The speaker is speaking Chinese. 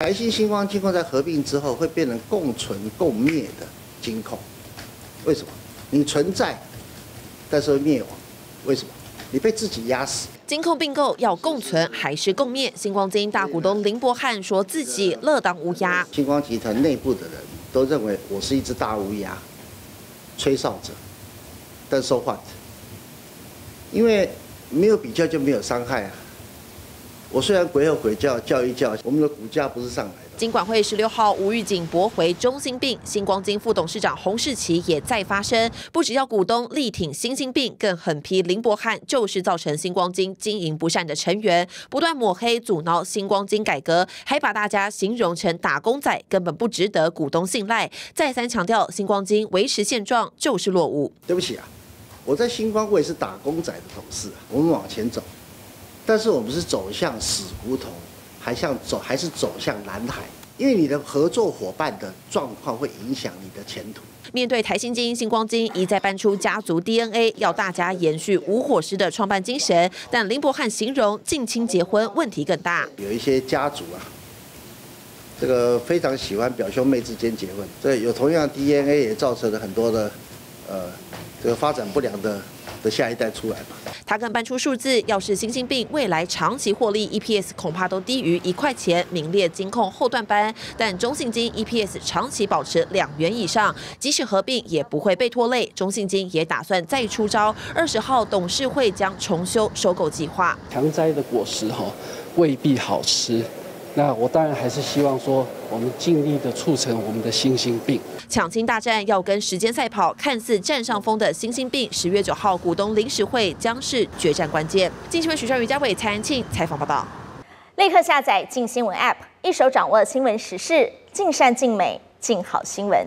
台新、星光金控在合并之后会变成共存共灭的金控，为什么？你存在，但是会灭亡，为什么？你被自己压死。金控并购要共存还是共灭？星光金大股东林伯汉说自己乐当乌鸦。星光集团内部的人都认为我是一只大乌鸦，吹哨者，但说话，因为没有比较就没有伤害啊。我虽然鬼吼鬼叫叫一叫，我们的股价不是上来的。金管会十六号无预警驳回中心病，星光金副董事长洪世奇也再发声，不只要股东力挺新兴病，更狠批林伯汉就是造成星光金经营不善的成员，不断抹黑阻挠星光金改革，还把大家形容成打工仔，根本不值得股东信赖。再三强调星光金维持现状就是落伍。对不起啊，我在星光我也是打工仔的同事啊，我们往前走。但是我们是走向死胡同，还像走还是走向蓝海？因为你的合作伙伴的状况会影响你的前途。面对台新金、星光金一再搬出家族 DNA，要大家延续无火师的创办精神，但林伯汉形容近亲结婚问题更大。有一些家族啊，这个非常喜欢表兄妹之间结婚，对有同样 DNA 也造成了很多的呃这个发展不良的。的下一代出来嘛？他更搬出数字，要是新兴病未来长期获利，EPS 恐怕都低于一块钱，名列金控后段班。但中信金 EPS 长期保持两元以上，即使合并也不会被拖累。中信金也打算再出招，二十号董事会将重修收购计划。强摘的果实哈，未必好吃。那我当然还是希望说，我们尽力的促成我们的新兴病抢亲大战要跟时间赛跑，看似占上风的新兴病，十月九号股东临时会将是决战关键。近新闻许绍瑜、嘉伟、蔡安庆采访报道。立刻下载静新闻 App，一手掌握新闻时事，尽善尽美，尽好新闻。